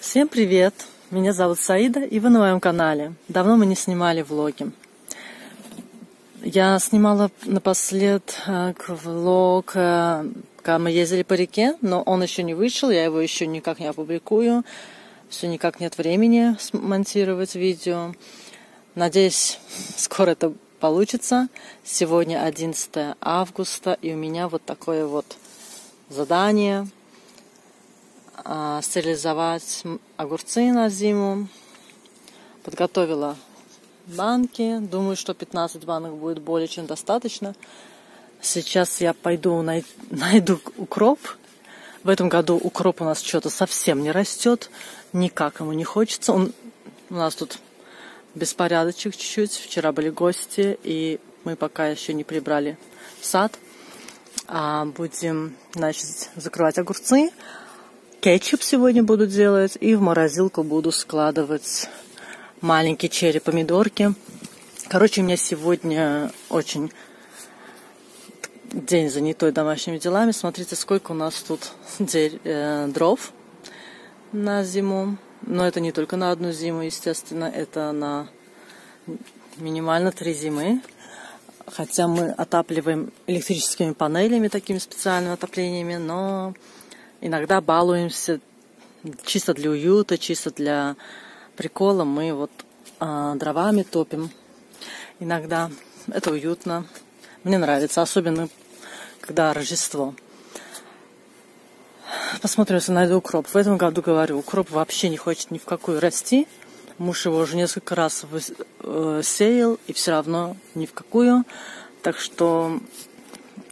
Всем привет! Меня зовут Саида, и вы на моем канале. Давно мы не снимали влоги. Я снимала напоследок влог, э, когда мы ездили по реке, но он еще не вышел, я его еще никак не опубликую. Все никак нет времени смонтировать видео. Надеюсь, скоро это получится. Сегодня 11 августа, и у меня вот такое вот задание – стерилизовать огурцы на зиму. Подготовила банки. Думаю, что 15 банок будет более чем достаточно. Сейчас я пойду най- найду укроп. В этом году укроп у нас что-то совсем не растет. Никак ему не хочется. Он, у нас тут беспорядочек чуть-чуть. Вчера были гости, и мы пока еще не прибрали сад. А будем, значит, закрывать огурцы. Кетчуп сегодня буду делать и в морозилку буду складывать маленькие черри помидорки. Короче, у меня сегодня очень день занятой домашними делами. Смотрите, сколько у нас тут э, дров на зиму. Но это не только на одну зиму, естественно, это на минимально три зимы. Хотя мы отапливаем электрическими панелями, такими специальными отоплениями, но Иногда балуемся чисто для уюта, чисто для прикола. Мы вот а, дровами топим. Иногда это уютно. Мне нравится, особенно когда Рождество. Посмотрим, если найду укроп. В этом году, говорю, укроп вообще не хочет ни в какую расти. Муж его уже несколько раз э, сеял, и все равно ни в какую. Так что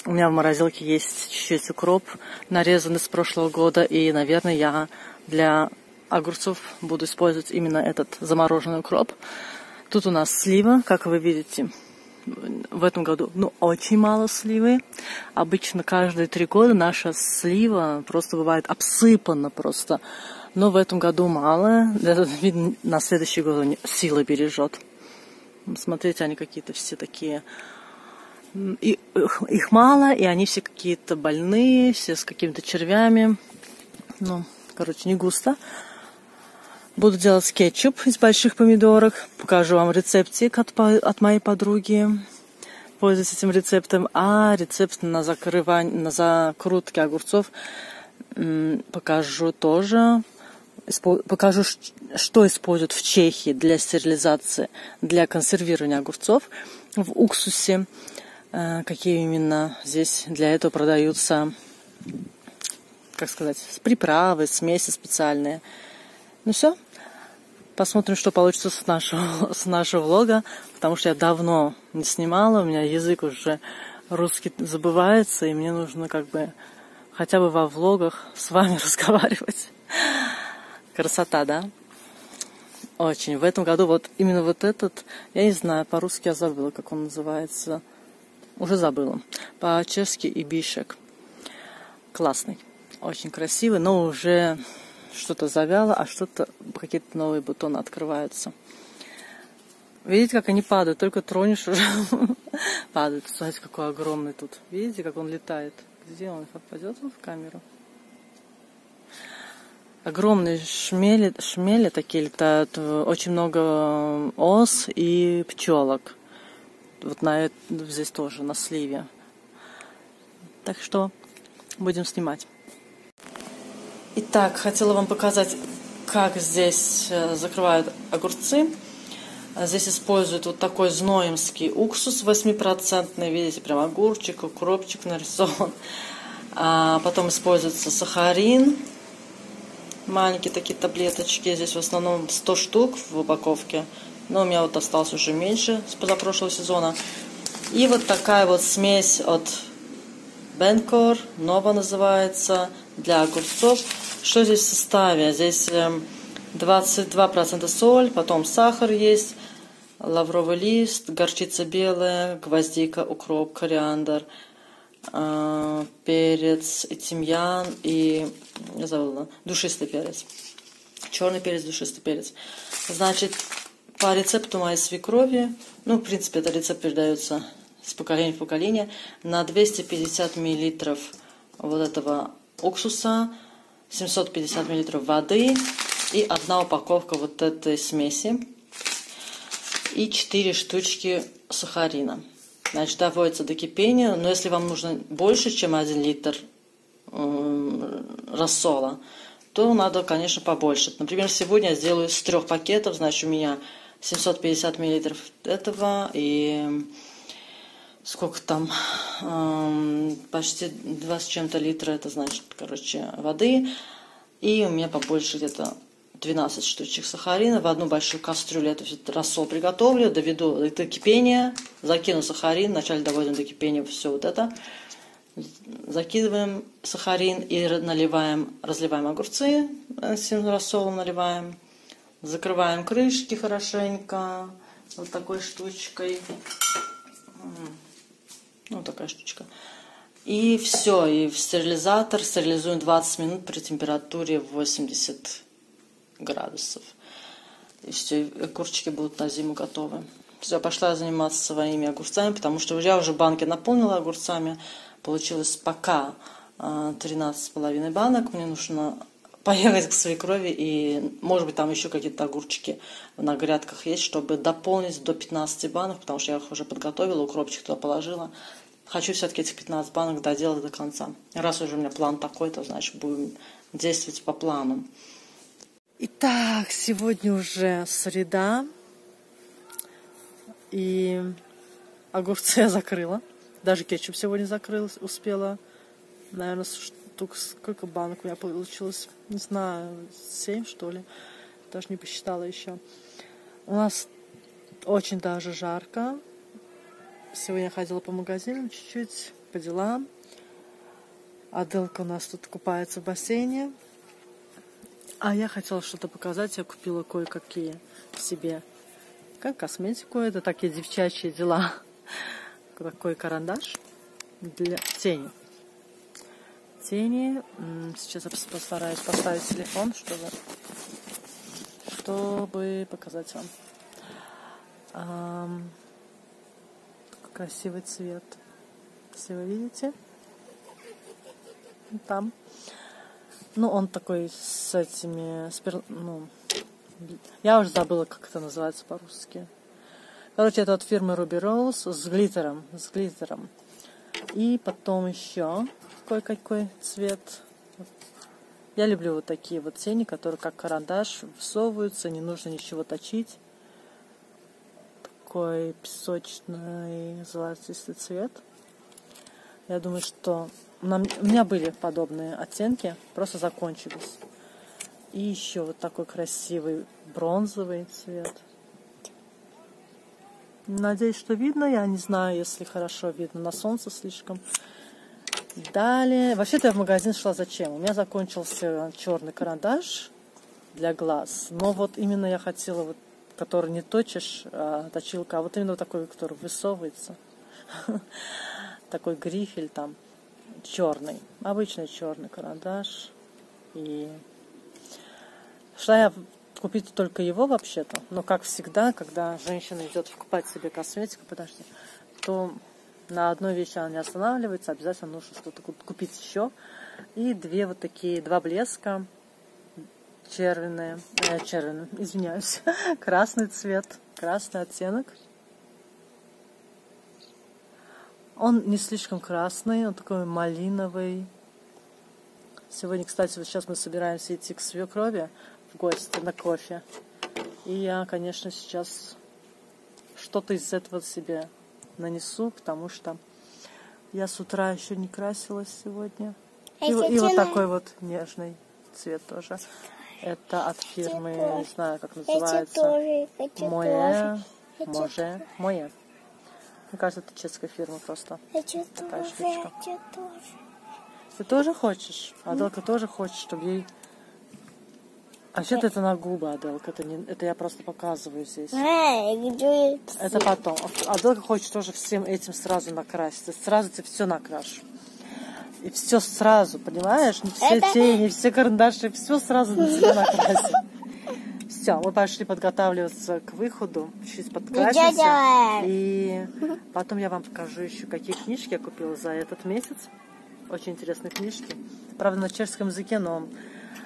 у меня в морозилке есть чуть-чуть укроп, нарезанный с прошлого года, и, наверное, я для огурцов буду использовать именно этот замороженный укроп. Тут у нас слива, как вы видите. В этом году, ну, очень мало сливы. Обычно каждые три года наша слива просто бывает обсыпана просто. Но в этом году мало. Это, видно, на следующий год силы бережет. Смотрите, они какие-то все такие и, их мало, и они все какие-то больные, все с какими-то червями. Ну, короче, не густо. Буду делать кетчуп из больших помидорок. Покажу вам рецептик от, от моей подруги. Пользуюсь этим рецептом. А рецепт на закрывание, на закрутки огурцов покажу тоже. Покажу, что используют в Чехии для стерилизации, для консервирования огурцов в уксусе. Э, какие именно здесь для этого продаются, как сказать, приправы, смеси специальные. Ну все, посмотрим, что получится с нашего, с нашего влога, потому что я давно не снимала, у меня язык уже русский забывается, и мне нужно как бы хотя бы во влогах с вами разговаривать. Красота, да? Очень. В этом году вот именно вот этот, я не знаю, по-русски я забыла, как он называется – уже забыла. По-чешски и бишек. Классный. Очень красивый, но уже что-то завяло, а что-то, какие-то новые бутоны открываются. Видите, как они падают? Только тронешь уже падают. Смотрите, какой огромный тут. Видите, как он летает? Где он? Попадет в камеру? Огромные шмели, шмели такие летают. Очень много ос и пчелок. Вот на здесь тоже, на сливе. Так что будем снимать. Итак, хотела вам показать, как здесь э, закрывают огурцы. Здесь используют вот такой зноемский уксус 8%. Видите, прям огурчик, укропчик нарисован. А потом используется сахарин. Маленькие такие таблеточки. Здесь в основном 100 штук в упаковке. Но у меня вот осталось уже меньше с позапрошлого сезона. И вот такая вот смесь от Бенкор, Нова называется, для огурцов. Что здесь в составе? Здесь 22% эм, соль, потом сахар есть, лавровый лист, горчица белая, гвоздика, укроп, кориандр, э, перец и тимьян и, я забыла, душистый перец. Черный перец, душистый перец. Значит, по рецепту моей свекрови, ну, в принципе, этот рецепт передается с поколения в поколение, на 250 миллилитров вот этого уксуса, 750 миллилитров воды и одна упаковка вот этой смеси и 4 штучки сахарина. Значит, доводится до кипения, но если вам нужно больше, чем 1 литр рассола, то надо, конечно, побольше. Например, сегодня я сделаю с трех пакетов, значит, у меня 750 миллилитров этого и сколько там, почти 20 чем-то литра, это значит, короче, воды. И у меня побольше где-то 12 штучек сахарина в одну большую кастрюлю. Все рассол приготовлю, доведу до кипения, закину сахарин, вначале доводим до кипения все вот это закидываем сахарин и наливаем, разливаем огурцы, э, с рассолом наливаем, закрываем крышки хорошенько, вот такой штучкой, ну такая штучка. И все, и в стерилизатор стерилизуем 20 минут при температуре 80 градусов. И все, и курочки будут на зиму готовы. Все, пошла заниматься своими огурцами, потому что я уже банки наполнила огурцами получилось пока 13,5 а, банок. Мне нужно поехать к свекрови и, может быть, там еще какие-то огурчики на грядках есть, чтобы дополнить до 15 банок, потому что я их уже подготовила, укропчик туда положила. Хочу все-таки этих 15 банок доделать до конца. Раз уже у меня план такой, то значит будем действовать по плану. Итак, сегодня уже среда. И огурцы я закрыла. Даже кетчуп сегодня закрылась, успела. Наверное, штук сколько банок у меня получилось? Не знаю, семь что ли. Даже не посчитала еще. У нас очень даже жарко. Сегодня ходила по магазинам чуть-чуть, по делам. Аделка у нас тут купается в бассейне. А я хотела что-то показать. Я купила кое-какие себе. Как косметику. Это такие девчачьи дела такой карандаш для тени. Тени. Сейчас я постараюсь поставить телефон, чтобы, чтобы показать вам. Красивый цвет. Если вы видите. Там. Ну, он такой с этими... Спир... Ну, я уже забыла, как это называется по-русски. Короче, это от фирмы Ruby Rose с глиттером, с глиттером. И потом еще кое-какой цвет. Я люблю вот такие вот тени, которые как карандаш всовываются, не нужно ничего точить. Такой песочный золотистый цвет. Я думаю, что у меня были подобные оттенки, просто закончились. И еще вот такой красивый бронзовый цвет. Надеюсь, что видно. Я не знаю, если хорошо видно. На солнце слишком. Далее. Вообще-то я в магазин шла зачем? У меня закончился черный карандаш для глаз. Но вот именно я хотела вот который не точишь, а точилка, а вот именно такой, который высовывается. Такой грифель там черный. Обычный черный карандаш. И шла я купить только его вообще-то. Но, как всегда, когда женщина идет покупать себе косметику, подожди, то на одной вещи она не останавливается, обязательно нужно что-то купить еще. И две вот такие, два блеска червяные, э, червяные, извиняюсь, красный цвет, красный оттенок. Он не слишком красный, он такой малиновый. Сегодня, кстати, вот сейчас мы собираемся идти к свекрови в гости на кофе. И я, конечно, сейчас что-то из этого себе нанесу, потому что я с утра еще не красилась сегодня. И, и вот такой вот нежный цвет тоже. Это от фирмы, не знаю, как называется. Мое, Може, Мое. Мне кажется, это чешская фирма просто. Такая штучка. Ты тоже хочешь? Аделка тоже хочет, чтобы ей а что это на губы, Аделка? Это, не, это я просто показываю здесь. Это потом. Аделка хочет тоже всем этим сразу накраситься. Сразу ты все накрашу. И все сразу, понимаешь? Не все это... тени, все карандаши, все сразу на себя накрасим. Все, мы пошли подготавливаться к выходу, чуть подкрасимся. И потом я вам покажу еще, какие книжки я купила за этот месяц. Очень интересные книжки. Правда, на чешском языке, но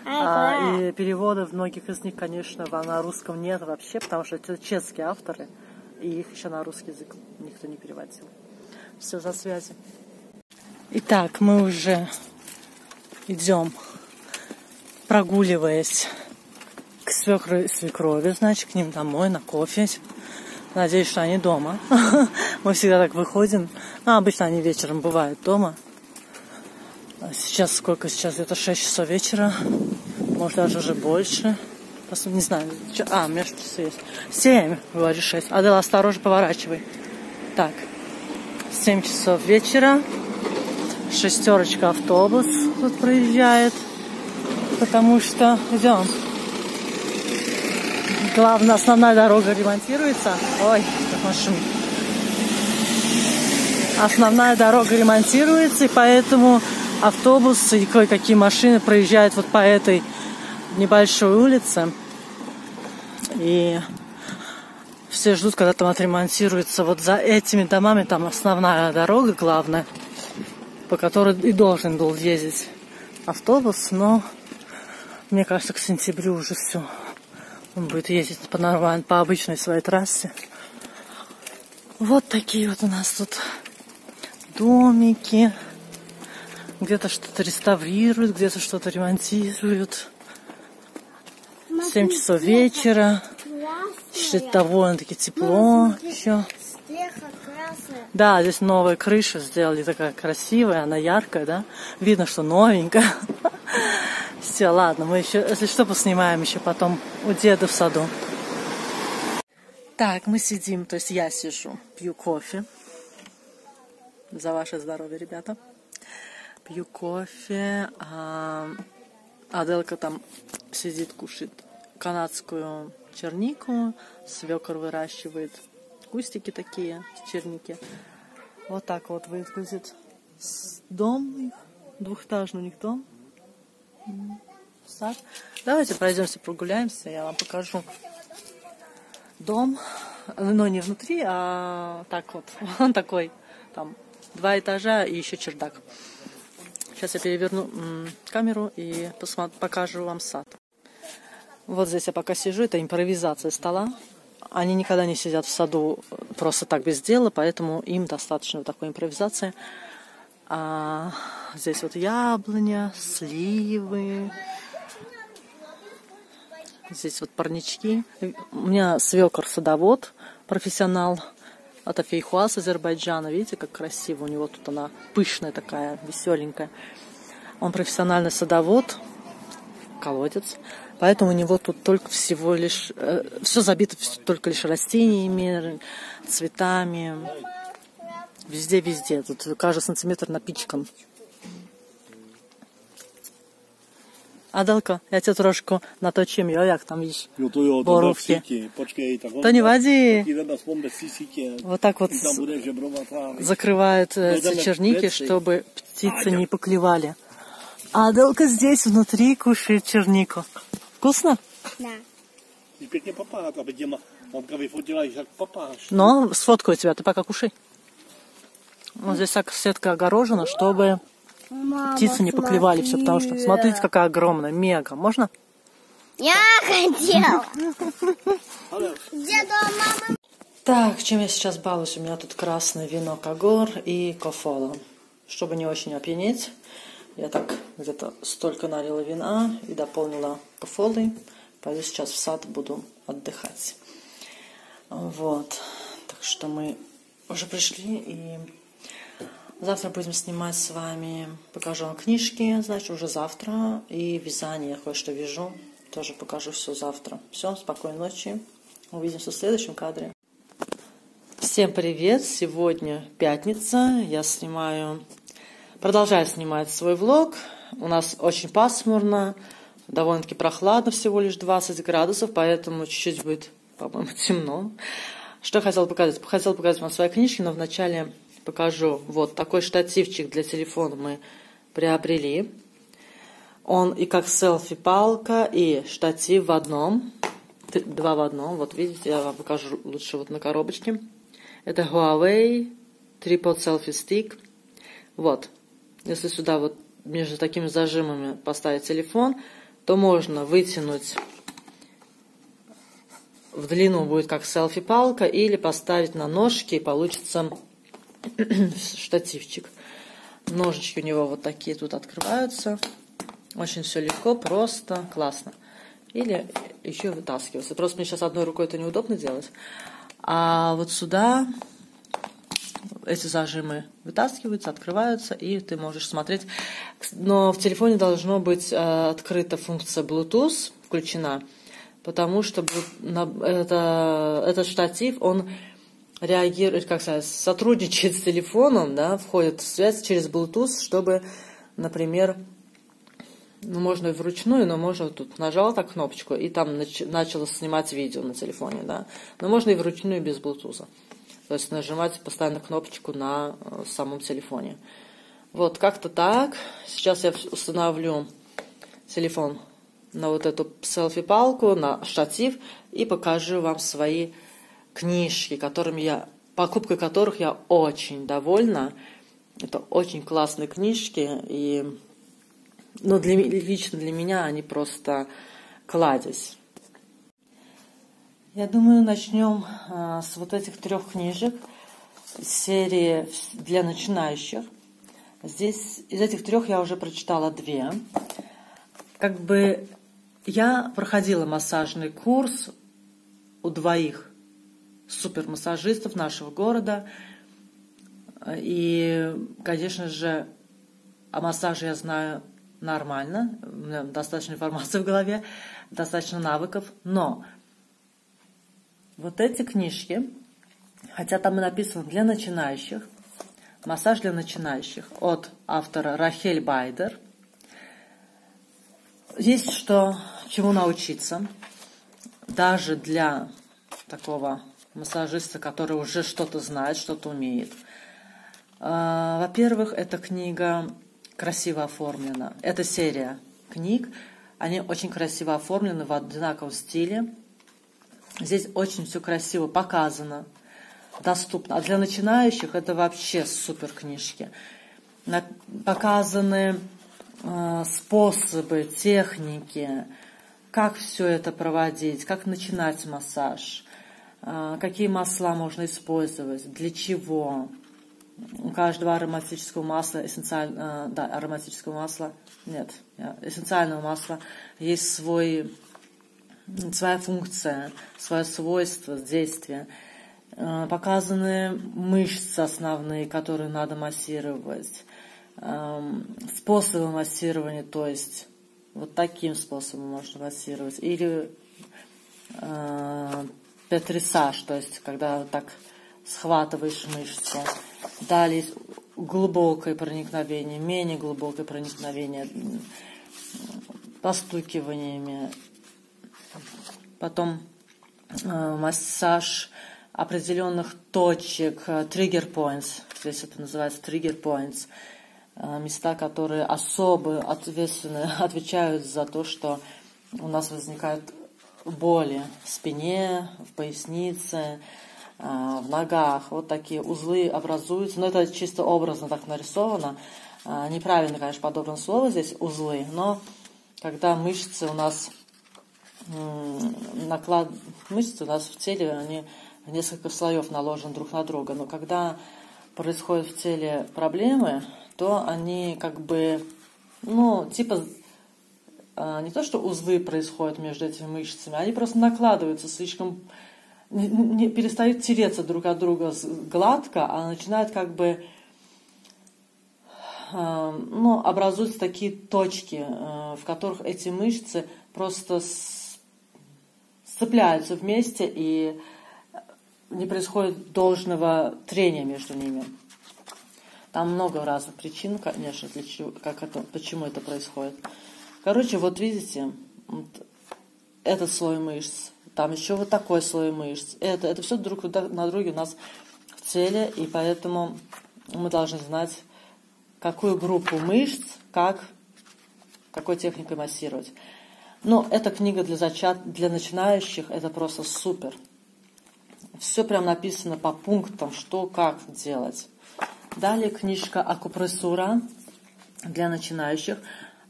А, и переводов многих из них, конечно, на русском нет вообще, потому что это чешские авторы, и их еще на русский язык никто не переводил. Все за связи. Итак, мы уже идем, прогуливаясь к свекры свекрови, значит, к ним домой на кофе. Надеюсь, что они дома. Мы всегда так выходим. Ну, обычно они вечером бывают дома. А сейчас сколько сейчас? Это 6 часов вечера. Может, даже уже больше. Не знаю. А, у меня что часы есть. 7, говорю, 6. Адела, осторожно поворачивай. Так. 7 часов вечера. Шестерочка автобус тут проезжает. Потому что... Идем. Главное, основная дорога ремонтируется. Ой, как машина. Основная дорога ремонтируется, и поэтому автобусы и кое-какие машины проезжают вот по этой небольшой улице. И все ждут, когда там отремонтируется. Вот за этими домами там основная дорога главная, по которой и должен был ездить автобус, но мне кажется, к сентябрю уже все. Он будет ездить по нормальной, по обычной своей трассе. Вот такие вот у нас тут домики. Где-то что-то реставрируют, где-то что-то ремонтируют. 7 часов вечера. Еще довольно-таки тепло еще. Да, здесь новая крыша сделали, такая красивая, она яркая, да? Видно, что новенькая. Все, ладно, мы еще, если что, поснимаем еще потом у деда в саду. Так, мы сидим, то есть я сижу, пью кофе. За ваше здоровье, ребята. Пью кофе, а Аделка там сидит, кушает канадскую чернику, свекор выращивает кустики такие, черники. Вот так вот выглядит дом двухэтажный у них дом сад. Давайте пройдемся, прогуляемся, я вам покажу дом. Но не внутри, а так вот. Он такой, там, два этажа и еще чердак. Сейчас я переверну камеру и покажу вам сад. Вот здесь я пока сижу, это импровизация стола. Они никогда не сидят в саду просто так без дела, поэтому им достаточно такой импровизации. А здесь вот яблоня, сливы. Здесь вот парнички. У меня свекор садовод, профессионал. Это фейхуа с Азербайджана. Видите, как красиво у него тут она пышная такая, веселенькая. Он профессиональный садовод, колодец. Поэтому у него тут только всего лишь... Э, все забито только лишь растениями, цветами. Везде-везде. Тут каждый сантиметр напичкан. Adelko, ja cię troszkę natočím, jo, jak tam víš, No to jo, to Borůvky. Počkej, počkej, tak To nevadí. Taky jdeme aspoň bez sísítě. Вот так вот tam budeš žebrovat a... закрывают э, Ну, да, эти да, черники, ветцы. чтобы птицы не поклевали. А Аделка здесь внутри кушает чернику. Вкусно? Да. Ty pěkně papát, aby tě ma- mamka vyfotila, jak papáš. Но сфоткаю тебя, ты пока кушай. Вот здесь так сетка огорожена, чтобы Мама, птицы не поклевали все, потому что смотрите, какая огромная, мега. Можно? Я хотел. Деду, мама. Так, чем я сейчас балуюсь? У меня тут красное вино Кагор и кофола. Чтобы не очень опьянеть, я так где-то столько налила вина и дополнила кофолой. Пойду сейчас в сад, буду отдыхать. Вот. Так что мы уже пришли и завтра будем снимать с вами, покажу вам книжки, значит, уже завтра. И вязание, я кое-что вяжу, тоже покажу все завтра. Все, спокойной ночи. Увидимся в следующем кадре. Всем привет! Сегодня пятница. Я снимаю, продолжаю снимать свой влог. У нас очень пасмурно, довольно-таки прохладно, всего лишь 20 градусов, поэтому чуть-чуть будет, по-моему, темно. Что я хотела показать? Хотела показать вам свои книжки, но вначале покажу. Вот такой штативчик для телефона мы приобрели. Он и как селфи-палка, и штатив в одном. Два в одном. Вот видите, я вам покажу лучше вот на коробочке. Это Huawei Tripod Selfie Stick. Вот. Если сюда вот между такими зажимами поставить телефон, то можно вытянуть в длину будет как селфи-палка или поставить на ножки и получится штативчик. Ножички у него вот такие тут открываются. Очень все легко, просто, классно. Или еще вытаскивается. Просто мне сейчас одной рукой это неудобно делать. А вот сюда эти зажимы вытаскиваются, открываются, и ты можешь смотреть. Но в телефоне должно быть э, открыта функция Bluetooth, включена, потому что это, этот штатив, он реагирует, как сказать, сотрудничает с телефоном, да, входит в связь через Bluetooth, чтобы, например, ну, можно вручную, но можно тут нажал так кнопочку, и там нач, начало снимать видео на телефоне, да. Но можно и вручную без Bluetooth. То есть нажимать постоянно кнопочку на э, самом телефоне. Вот, как-то так. Сейчас я установлю телефон на вот эту селфи-палку, на штатив, и покажу вам свои книжки, которыми я, покупкой которых я очень довольна. Это очень классные книжки, и ну, для, лично для меня они просто кладезь. Я думаю, начнем а, с вот этих трех книжек серии для начинающих. Здесь из этих трех я уже прочитала две. Как бы я проходила массажный курс у двоих супермассажистов нашего города. И, конечно же, о массаже я знаю нормально, у меня достаточно информации в голове, достаточно навыков, но вот эти книжки, хотя там и написано для начинающих, массаж для начинающих от автора Рахель Байдер. Есть что, чему научиться, даже для такого массажиста, который уже что-то знает, что-то умеет. А, во-первых, эта книга красиво оформлена. Это серия книг. Они очень красиво оформлены в одинаковом стиле. Здесь очень все красиво показано, доступно. А для начинающих это вообще супер книжки. Показаны э, способы, техники, как все это проводить, как начинать массаж, какие масла можно использовать, для чего. У каждого ароматического масла, эссенциального, э, да, ароматического масла, нет, эссенциального масла есть свой своя функция, свое свойство, действие. Э, показаны мышцы основные, которые надо массировать. Способы массирования, то есть вот таким способом можно массировать. Или э, петрисаж, то есть когда так схватываешь мышцы. Далее глубокое проникновение, менее глубокое проникновение, постукиваниями, потом э, массаж определенных точек, э, trigger points, здесь это называется trigger points, э, места, которые особо ответственно отвечают за то, что у нас возникают боли в спине, в пояснице, в ногах. Вот такие узлы образуются. Но это чисто образно так нарисовано. Неправильно, конечно, подобрано слово здесь узлы, но когда мышцы у нас наклад мышц у нас в теле, они несколько слоев наложены друг на друга. Но когда происходят в теле проблемы, то они как бы, ну, типа, а, не то, что узлы происходят между этими мышцами, они просто накладываются слишком, не, не перестают тереться друг от друга гладко, а начинают как бы, а, ну, образуются такие точки, а, в которых эти мышцы просто цепляются вместе и не происходит должного трения между ними. Там много разных причин, конечно, для чего, как это, почему это происходит. Короче, вот видите, вот этот слой мышц, там еще вот такой слой мышц. Это, это все друг на друге у нас в теле, и поэтому мы должны знать, какую группу мышц, как, какой техникой массировать. Но эта книга для, зачат... для начинающих, это просто супер. Все прям написано по пунктам, что, как делать. Далее книжка «Акупрессура» для начинающих.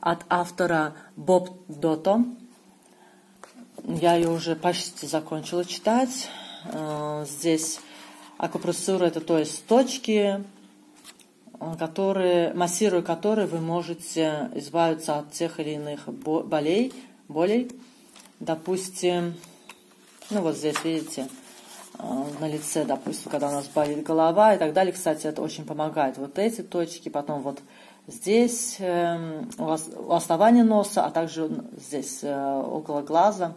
От автора Боб Дото. Я ее уже почти закончила читать. Э, здесь акупрессура это то есть точки, которые, массируя которые вы можете избавиться от тех или иных болей, болей. Допустим, ну вот здесь, видите, э, на лице, допустим, когда у нас болит голова и так далее. Кстати, это очень помогает. Вот эти точки, потом вот здесь, эм, у основания носа, а также здесь, э, около глаза.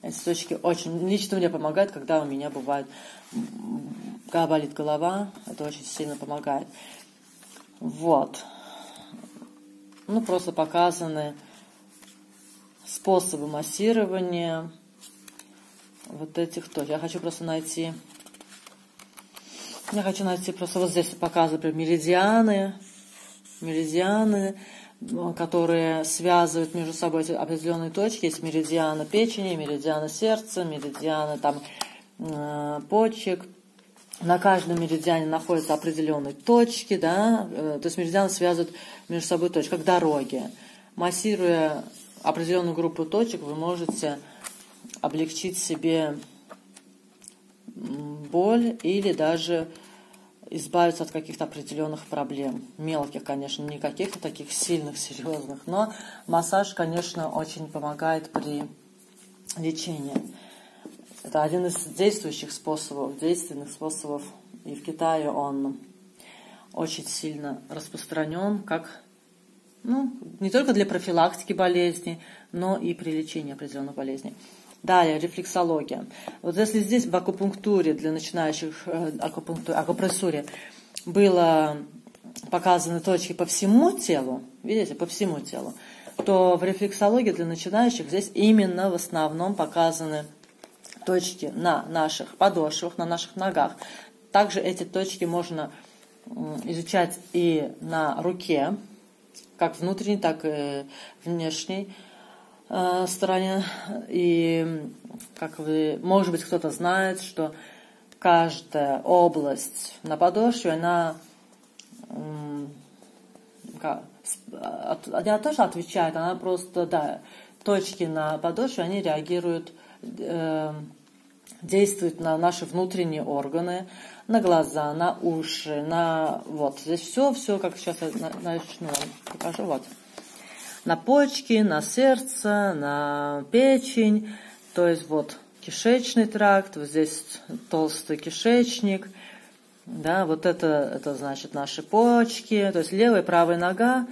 Эти точки очень, лично мне помогают, когда у меня бывает когда болит голова, это очень сильно помогает. Вот. Ну, просто показаны способы массирования вот этих точек. Я хочу просто найти... Я хочу найти просто вот здесь показывают например, меридианы, меридианы, которые связывают между собой эти определенные точки. Есть меридианы печени, меридианы сердца, меридианы там почек. На каждом меридиане находятся определенные точки, да, э, то есть меридианы связывают между собой точки, как дороги. Массируя определенную группу точек, вы можете облегчить себе боль или даже избавиться от каких-то определенных проблем. Мелких, конечно, не каких-то таких сильных, серьезных, но массаж, конечно, очень помогает при лечении. Это один из действующих способов, действенных способов. И в Китае он очень сильно распространен, как ну, не только для профилактики болезней, но и при лечении определенных болезней. Далее, рефлексология. Вот если здесь в акупунктуре для начинающих, э, акупунктуре, акупрессуре было показаны точки по всему телу, видите, по всему телу, то в рефлексологии для начинающих здесь именно в основном показаны точки на наших подошвах, на наших ногах. Также эти точки можно изучать и на руке, как внутренней, так и внешней э, стороне. И, как вы, может быть, кто-то знает, что каждая область на подошве, она она тоже отвечает, она просто, да, точки на подошве, они реагируют э, действует на наши внутренние органы, на глаза, на уши, на вот здесь все, все, как сейчас я начну вам покажу, вот на почки, на сердце, на печень, то есть вот кишечный тракт, вот здесь толстый кишечник, да, вот это, это значит наши почки, то есть левая и правая нога,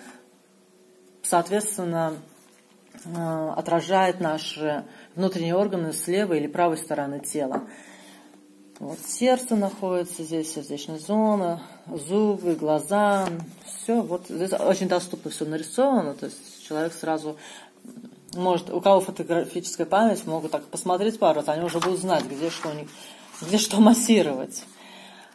соответственно, э, отражает наши внутренние органы с левой или правой стороны тела. Вот сердце находится здесь, сердечная зона, зубы, глаза, все. Вот здесь очень доступно все нарисовано, то есть человек сразу может, у кого фотографическая память, могут так посмотреть пару раз, они уже будут знать, где что у них, где что массировать.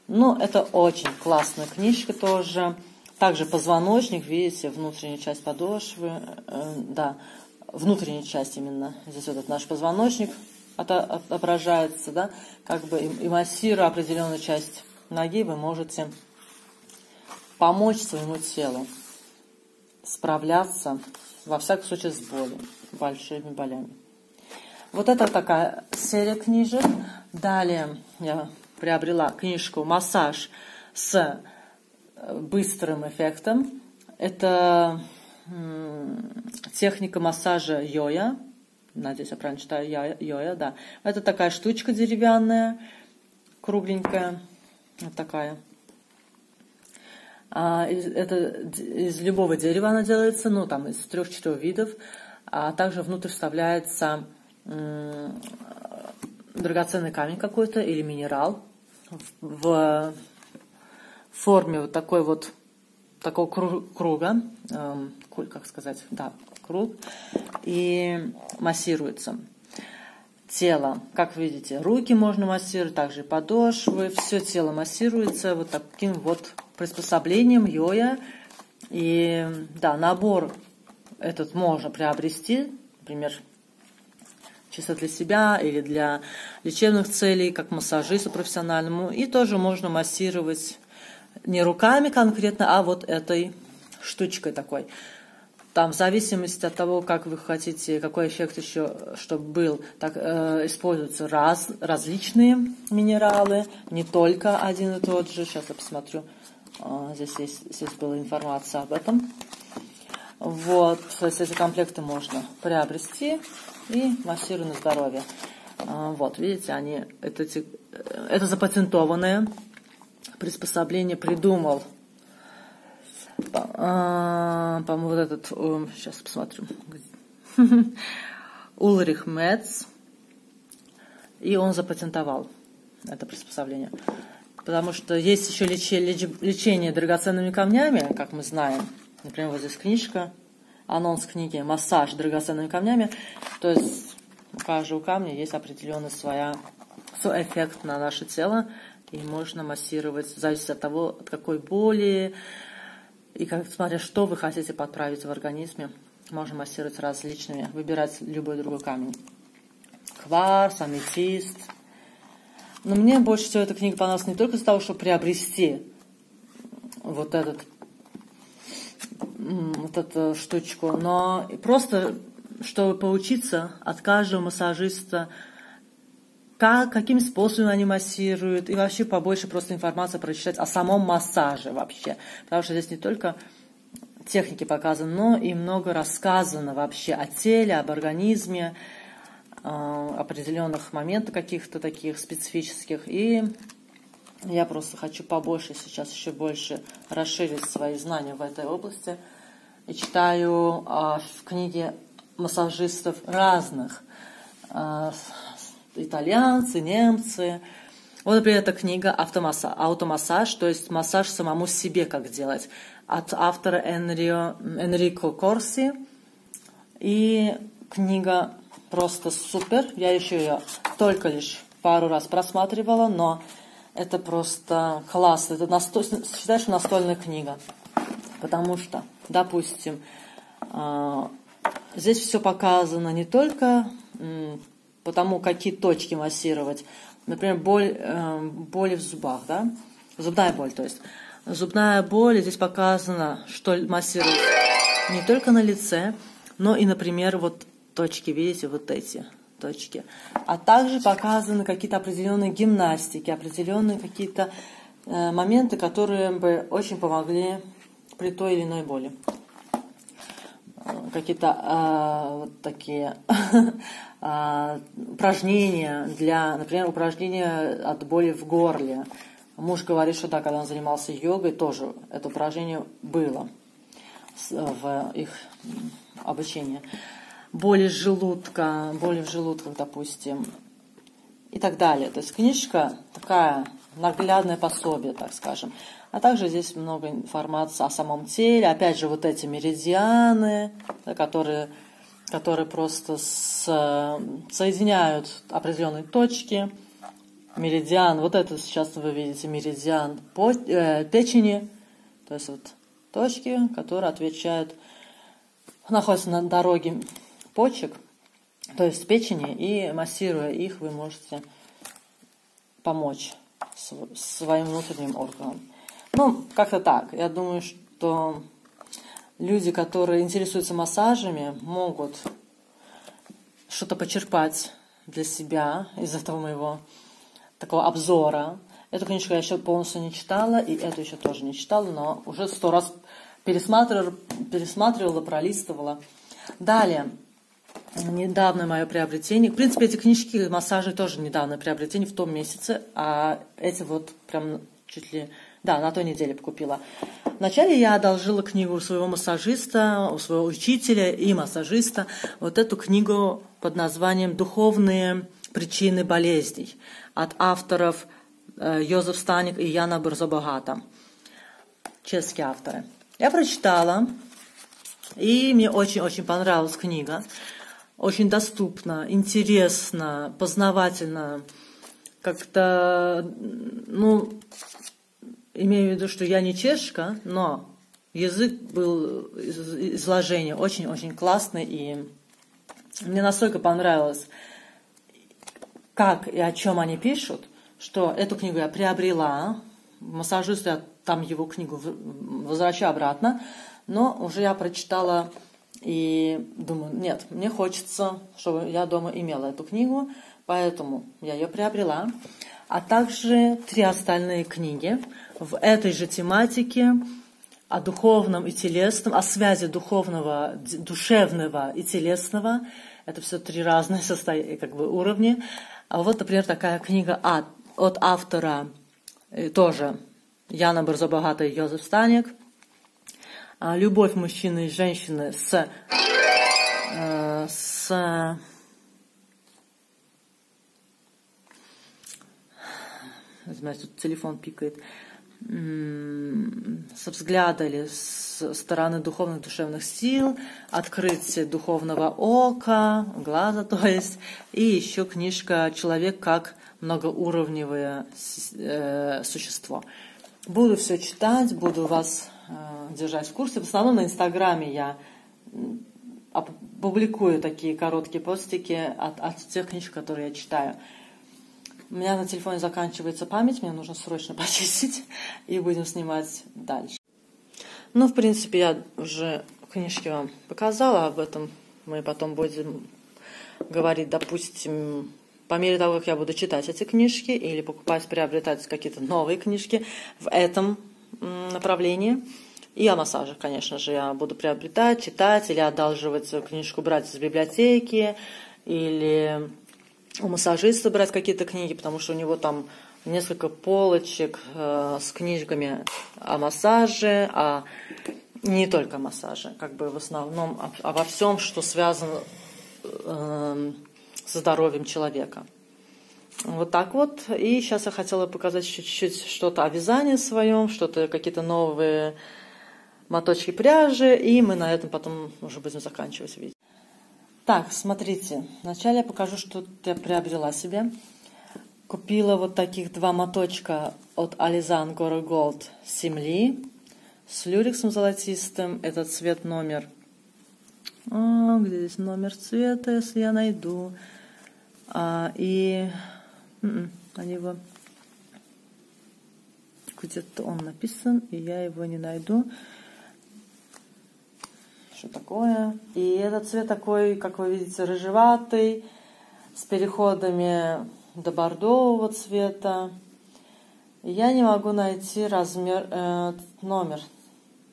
Ну, это очень классная книжка тоже. Также позвоночник, видите, внутренняя часть подошвы, э, да, внутренняя часть именно, здесь вот этот наш позвоночник отображается, да, как бы и массируя определенную часть ноги, вы можете помочь своему телу справляться, во всяком случае, с болью, большими болями. Вот это такая серия книжек. Далее я приобрела книжку «Массаж с быстрым эффектом». Это техника массажа йоя. Надеюсь, я правильно читаю йоя, да. Это такая штучка деревянная, кругленькая, вот такая. А, это из любого дерева она делается, ну, там, из трех-четырех видов. А также внутрь вставляется драгоценный камень какой-то или минерал в форме вот такой вот такого круга, эм, как сказать, да, круг, и массируется тело. Как видите, руки можно массировать, также подошвы, все тело массируется вот таким вот приспособлением йоя. И да, набор этот можно приобрести, например, чисто для себя или для лечебных целей, как массажисту профессиональному. И тоже можно массировать не руками конкретно, а вот этой штучкой такой. там, в зависимости от того, как вы хотите, какой эффект еще, чтобы был, так э, используются раз, различные минералы, не только один и тот же. Сейчас я посмотрю. Э, здесь есть, здесь была информация об этом. Вот, есть эти комплекты можно приобрести и массирую на здоровье. Э, вот, видите, они, это, это запатентованное приспособление придумал а, по-моему, вот этот, сейчас посмотрю, Улрих Мец, и он запатентовал это приспособление. Потому что есть еще лечение драгоценными камнями, как мы знаем. Например, вот здесь книжка, анонс книги «Массаж драгоценными камнями». То есть у каждого камня есть определенный своя, свой эффект на наше тело, и можно массировать, в зависимости от того, от какой боли, и как, смотря что вы хотите подправить в организме, можно массировать различными, выбирать любой другой камень. Кварц, аметист. Но мне больше всего эта книга понравилась не только из-за того, чтобы приобрести вот этот вот эту штучку, но просто чтобы поучиться от каждого массажиста как, какими способами они массируют, и вообще побольше просто информации прочитать о самом массаже вообще. Потому что здесь не только техники показаны, но и много рассказано вообще о теле, об организме, определенных моментах каких-то таких специфических. И я просто хочу побольше сейчас еще больше расширить свои знания в этой области. И читаю э, в книге массажистов разных, э, итальянцы, немцы. Вот, например, эта книга «Автомассаж», то есть массаж самому себе, как делать, от автора Энрио, Энрико Корси. И книга просто супер. Я еще ее только лишь пару раз просматривала, но это просто класс. Это насто... считаешь настольная книга. Потому что, допустим, а, здесь все показано не только потому какие точки массировать. Например, боль, э, боли в зубах, да? Зубная боль, то есть. Зубная боль, здесь показано, что массируют не только на лице, но и, например, вот точки, видите, вот эти точки. А также показаны какие-то определенные гимнастики, определенные какие-то э, моменты, которые бы очень помогли при той или иной боли какие-то э, вот такие э, упражнения для, например, упражнения от боли в горле. Муж говорит, что да, когда он занимался йогой, тоже это упражнение было в их обучении. Боли желудка, боли в желудках, допустим, и так далее. То есть книжка такая наглядное пособие, так скажем. А также здесь много информации о самом теле. Опять же, вот эти меридианы, да, которые, которые просто с, соединяют определенные точки. Меридиан, вот это сейчас вы видите меридиан по, э, печени. То есть вот точки, которые отвечают, находятся на дороге почек, то есть печени, и массируя их, вы можете помочь своим внутренним органам. Ну, как-то так. Я думаю, что люди, которые интересуются массажами, могут что-то почерпать для себя из этого моего такого обзора. Эту книжку я еще полностью не читала, и эту еще тоже не читала, но уже сто раз пересматривала, пересматривала, пролистывала. Далее, недавно мое приобретение. В принципе, эти книжки массажи тоже недавно приобретение в том месяце, а эти вот прям чуть ли да, на той неделе купила. Вначале я одолжила книгу у своего массажиста, у своего учителя и массажиста, вот эту книгу под названием «Духовные причины болезней» от авторов э, Йозеф Станик и Яна Барзобогата. Чешские авторы. Я прочитала, и мне очень-очень понравилась книга. Очень доступно, интересно, познавательно. Как-то, ну, имею в виду, что я не чешка, но язык был, изложение очень-очень классный, и мне настолько понравилось, как и о чем они пишут, что эту книгу я приобрела, массажисту я там его книгу возвращаю обратно, но уже я прочитала И думаю, нет, мне хочется, чтобы я дома имела эту книгу, поэтому я ее приобрела. А также три остальные книги в этой же тематике о духовном и телесном, о связи духовного, душевного и телесного. Это все три разные состояния, как бы уровни. А вот, например, такая книга от, от автора э, тоже Яна Барзабагата и Йозеф Станик. А, Любовь мужчины и женщины с, э, с Знаете, тут телефон пикает со взгляда или с стороны духовных душевных сил, открытие духовного ока, глаза, то есть, и еще книжка «Человек как многоуровневое э, существо». Буду все читать, буду вас держать в курсе. В основном на Инстаграме я публикую такие короткие постики от, от тех книжек, которые я читаю. У меня на телефоне заканчивается память, мне нужно срочно почистить, и будем снимать дальше. Ну, в принципе, я уже книжки вам показала, об этом мы потом будем говорить, допустим, по мере того, как я буду читать эти книжки или покупать, приобретать какие-то новые книжки в этом направлении. И о массажах, конечно же, я буду приобретать, читать или одалживать книжку, брать из библиотеки, или у массажиста брать какие-то книги, потому что у него там несколько полочек э, с книжками о массаже, а не только о массаже, как бы в основном обо всем, что связано э, со здоровьем человека. Вот так вот. И сейчас я хотела показать чуть-чуть что-то о вязании своем, что-то, какие-то новые моточки пряжи, и мы на этом потом уже будем заканчивать видео. Так, смотрите, вначале я покажу, что я приобрела себе. Купила вот таких два моточка от Alizan Goro Gold Семли с люрексом золотистым. Это цвет номер... А, где здесь номер цвета, если я найду? А, и... Они его... Где-то он написан, и я его не найду что такое. И этот цвет такой, как вы видите, рыжеватый, с переходами до бордового цвета. Я не могу найти размер, э, номер.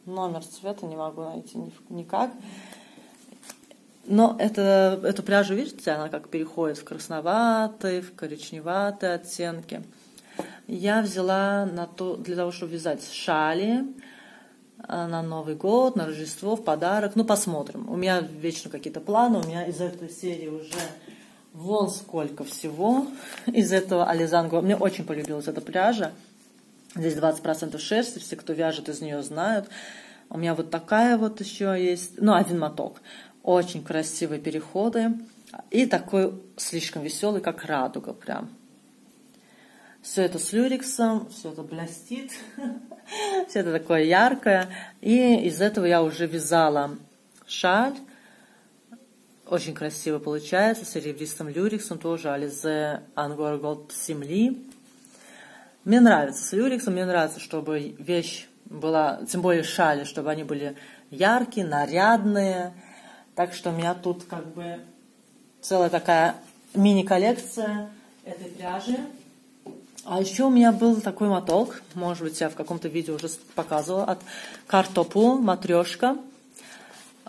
Номер цвета не могу найти никак. Но это, эту пряжу, видите, она как переходит в красноватый, в коричневатые оттенки. Я взяла на то, для того, чтобы вязать шали, а, на Новый год, на Рождество, в подарок. Ну, посмотрим. У меня вечно какие-то планы. У меня из этой серии уже вон сколько всего. Из этого Ализанго. Мне очень полюбилась эта пряжа. Здесь 20% шерсти. Все, кто вяжет из нее, знают. У меня вот такая вот еще есть. Ну, один моток. Очень красивые переходы. И такой слишком веселый, как радуга прям. Все это с люрексом, все это блестит, все это такое яркое. И из этого я уже вязала шаль. Очень красиво получается, с серебристым люрексом, тоже Ализе Ангор Голд Семли. Мне нравится с люрексом, мне нравится, чтобы вещь была, тем более шали, чтобы они были яркие, нарядные. Так что у меня тут как бы целая такая мини-коллекция этой пряжи. А еще у меня был такой моток, может быть, я в каком-то видео уже показывала, от картопу, матрешка.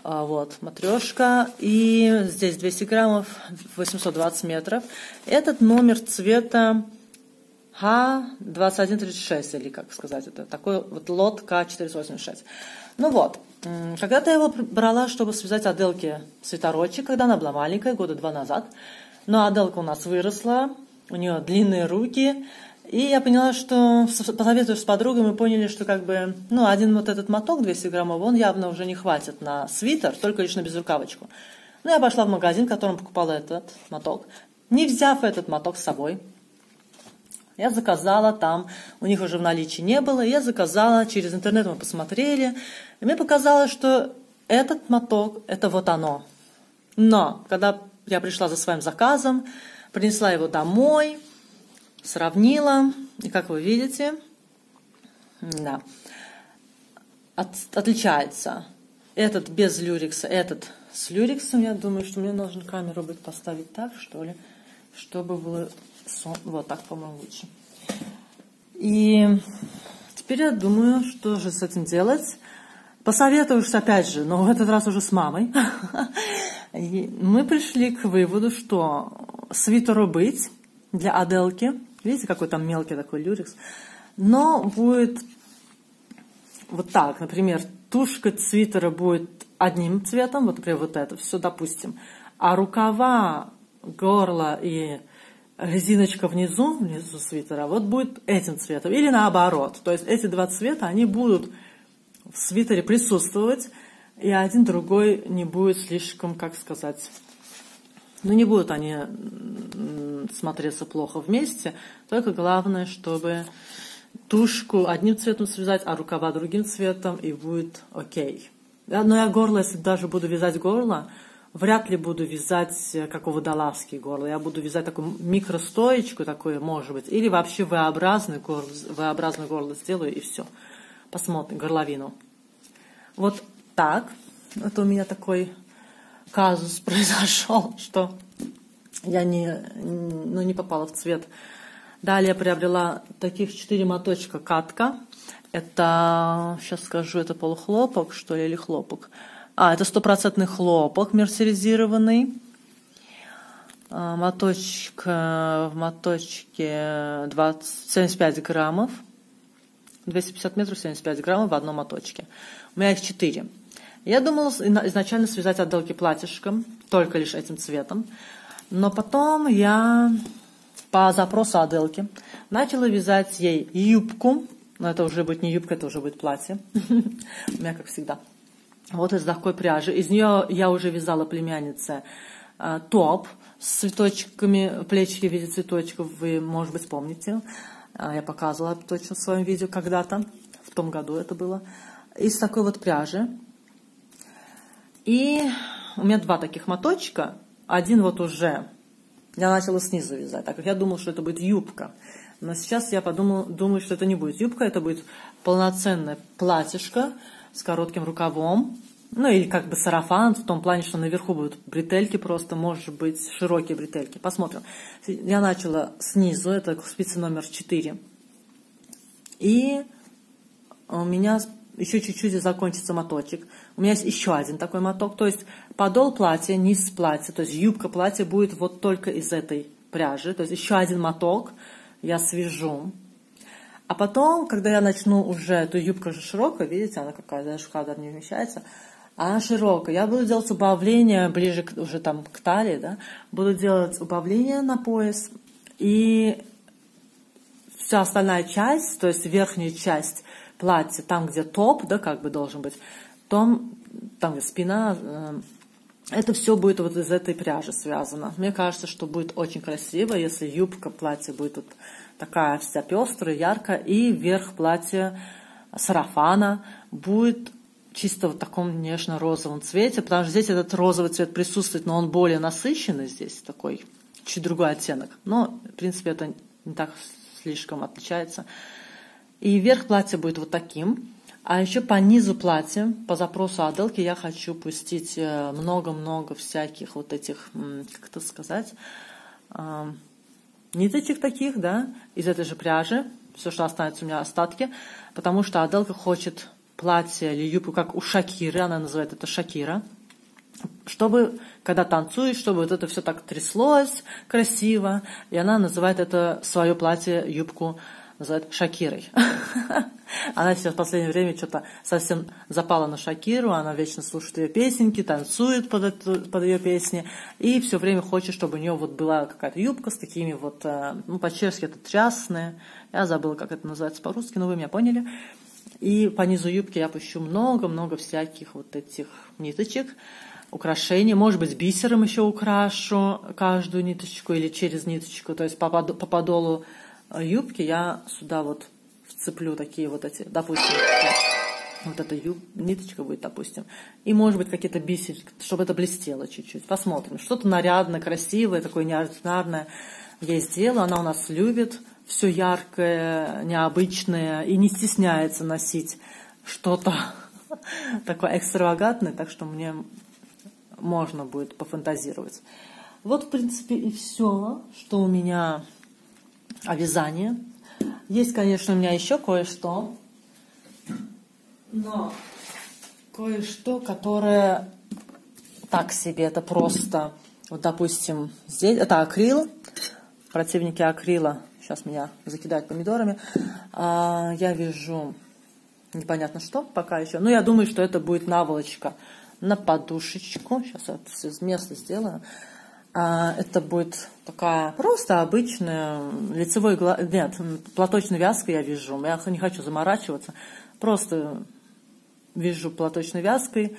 А, вот, матрешка. И здесь 200 граммов, 820 метров. Этот номер цвета Х2136, или как сказать это, такой вот лот К486. Ну вот, когда-то я его брала, чтобы связать Аделке свитерочек, когда она была маленькая, года два назад. Но Аделка у нас выросла, у нее длинные руки, и я поняла, что посоветовав с подругой, мы поняли, что как бы, ну, один вот этот моток 200 граммов, он явно уже не хватит на свитер, только лишь на безрукавочку. Ну, я пошла в магазин, в котором покупала этот моток, не взяв этот моток с собой. Я заказала там, у них уже в наличии не было, я заказала, через интернет мы посмотрели, и мне показалось, что этот моток, это вот оно. Но, когда я пришла за своим заказом, принесла его домой, сравнила, и как вы видите, да, от, отличается. Этот без люрикса, этот с люрексом, я думаю, что мне нужно камеру будет поставить так, что ли, чтобы было сон... Вот так, по-моему, лучше. И теперь я думаю, что же с этим делать. Посоветуешься опять же, но в этот раз уже с мамой. И мы пришли к выводу, что свитеру быть для Аделки. Видите, какой там мелкий такой люрикс. Но будет вот так, например, тушка свитера будет одним цветом, вот, например, вот это, все, допустим. А рукава, горло и резиночка внизу, внизу свитера, вот будет этим цветом. Или наоборот. То есть эти два цвета, они будут в свитере присутствовать, и один другой не будет слишком, как сказать, ну не будут они смотреться плохо вместе, только главное, чтобы тушку одним цветом связать, а рукава другим цветом, и будет окей. Но я горло, если даже буду вязать горло, вряд ли буду вязать э, как у водолазки горло. Я буду вязать такую микростоечку, такую, может быть, или вообще V-образный горло, V-образное горло сделаю, и все. Посмотрим, горловину. Вот так. Это у меня такой казус произошел, что я не, ну, не попала в цвет Далее я приобрела таких четыре моточка катка. Это, сейчас скажу, это полухлопок, что ли, или хлопок. А, это стопроцентный хлопок мерсеризированный. А, моточек в моточке 20, 75 граммов. 250 метров, 75 граммов в одном моточке. У меня их четыре. Я думала изначально связать отделки платьишком, только лишь этим цветом. Но потом я по запросу Аделки. Начала вязать ей юбку. Но это уже будет не юбка, это уже будет платье. У меня, как всегда. Вот из такой пряжи. Из нее я уже вязала племяннице а, топ с цветочками, плечики в виде цветочков. Вы, может быть, помните. А, я показывала точно в своем видео когда-то. В том году это было. Из такой вот пряжи. И у меня два таких моточка. Один вот уже я начала снизу вязать, так как я думала, что это будет юбка. Но сейчас я подумала, думаю, что это не будет юбка, это будет полноценное платьишко с коротким рукавом. Ну или как бы сарафан, в том плане, что наверху будут бретельки просто, может быть, широкие бретельки. Посмотрим. Я начала снизу, это спица номер 4. И у меня еще чуть-чуть и закончится моточек. У меня есть еще один такой моток, то есть подол платья, низ платья, то есть юбка платья будет вот только из этой пряжи, то есть еще один моток я свяжу. А потом, когда я начну уже, эту юбка же широкая, видите, она какая, даже в кадр не вмещается, она широкая. Я буду делать убавление ближе к, уже там к талии, да, буду делать убавление на пояс, и вся остальная часть, то есть верхняя часть платья, там, где топ, да, как бы должен быть, том, там, где спина, э, это все будет вот из этой пряжи связано. Мне кажется, что будет очень красиво, если юбка платья будет вот такая вся пестрая, яркая, и верх платья сарафана будет чисто в таком нежно-розовом цвете, потому что здесь этот розовый цвет присутствует, но он более насыщенный здесь, такой чуть другой оттенок. Но, в принципе, это не так слишком отличается. И верх платья будет вот таким. А еще по низу платья, по запросу Аделки, я хочу пустить э, много-много всяких вот этих, как это сказать, а, ниточек таких, да, из этой же пряжи, все, что останется у меня остатки, потому что Аделка хочет платье или юбку, как у Шакиры, она называет это Шакира, чтобы, когда танцуешь, чтобы вот это все так тряслось красиво, и она называет это свое платье, юбку называют Шакирой. Она сейчас в последнее время что-то совсем запала на Шакиру, она вечно слушает ее песенки, танцует под, эту, под ее песни, и все время хочет, чтобы у нее вот была какая-то юбка с такими вот, э, ну, по-чешски это трясные, я забыла, как это называется по-русски, но вы меня поняли. И по низу юбки я пущу много-много всяких вот этих ниточек, украшений, может быть, бисером еще украшу каждую ниточку или через ниточку, то есть по, по подолу юбки я сюда вот вцеплю такие вот эти, допустим, вот эта юб, ниточка будет, допустим. И, может быть, какие-то бисерки, чтобы это блестело чуть-чуть. Посмотрим. Что-то нарядное, красивое, такое неординарное я сделаю. Она у нас любит все яркое, необычное и не стесняется носить что-то такое экстравагантное. Так что мне можно будет пофантазировать. Вот, в принципе, и все, что у меня о вязании. Есть, конечно, у меня еще кое-что, но кое-что, которое так себе, это просто, вот, допустим, здесь, это акрил, противники акрила, сейчас меня закидают помидорами, а, я вяжу непонятно что пока еще, но я думаю, что это будет наволочка на подушечку, сейчас я это с места сделаю, это будет такая просто обычная лицевой нет, платочной вязкой я вяжу, я не хочу заморачиваться, просто вяжу платочной вязкой,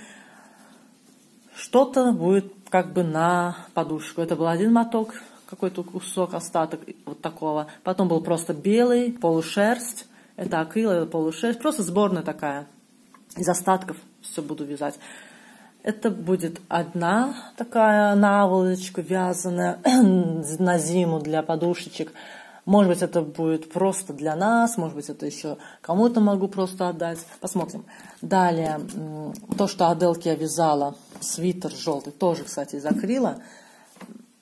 что-то будет как бы на подушку. Это был один моток, какой-то кусок, остаток вот такого. Потом был просто белый, полушерсть. Это акрил, это полушерсть. Просто сборная такая. Из остатков все буду вязать. Это будет одна такая наволочка вязаная на зиму для подушечек. Может быть, это будет просто для нас, может быть, это еще кому-то могу просто отдать. Посмотрим. Далее, то, что Аделке я вязала, свитер желтый, тоже, кстати, из акрила.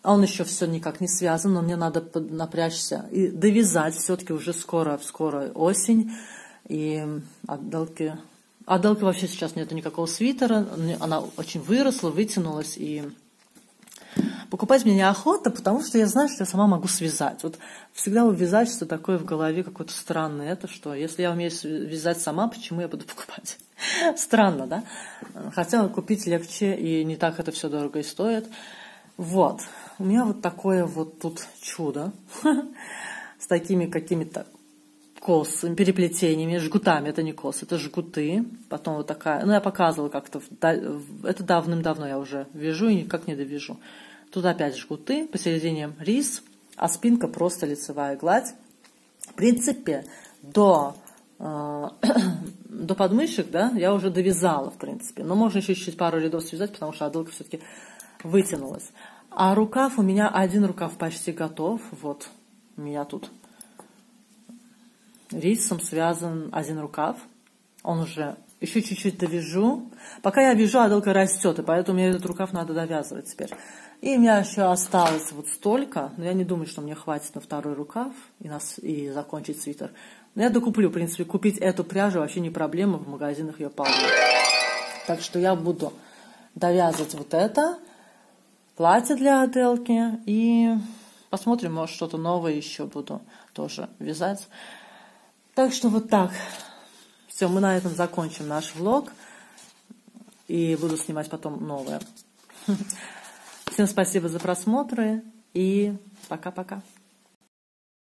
А он еще все никак не связан, но мне надо напрячься и довязать. Все-таки уже скоро, скоро осень. И Аделке... Аделке вообще сейчас нет никакого свитера. Она очень выросла, вытянулась и Покупать мне неохота, потому что я знаю, что я сама могу связать. Вот всегда у что такое в голове какое-то странное. Это что? Если я умею вязать сама, почему я буду покупать? Странно, да? Хотя купить легче, и не так это все дорого и стоит. Вот. У меня вот такое вот тут чудо с такими какими-то косами, переплетениями, жгутами. Это не косы, это жгуты. Потом вот такая... Ну, я показывала как-то. Это давным-давно я уже вяжу и никак не довяжу. Тут опять жгуты, посередине рис, а спинка просто лицевая гладь. В принципе, до, э, до подмышек да, я уже довязала, в принципе. Но можно еще чуть-чуть пару рядов связать, потому что отделка все-таки вытянулась. А рукав у меня, один рукав почти готов. Вот, у меня тут рисом связан один рукав. Он уже еще чуть-чуть довяжу. Пока я вяжу, отделка растет, и поэтому мне этот рукав надо довязывать теперь. И у меня еще осталось вот столько, но я не думаю, что мне хватит на второй рукав и, нас, и закончить свитер. Но я докуплю, в принципе, купить эту пряжу вообще не проблема, в магазинах ее полно. Так что я буду довязывать вот это, платье для Аделки, и посмотрим, может, что-то новое еще буду тоже вязать. Так что вот так. Все, мы на этом закончим наш влог. И буду снимать потом новое. Всем спасибо за просмотры и пока-пока.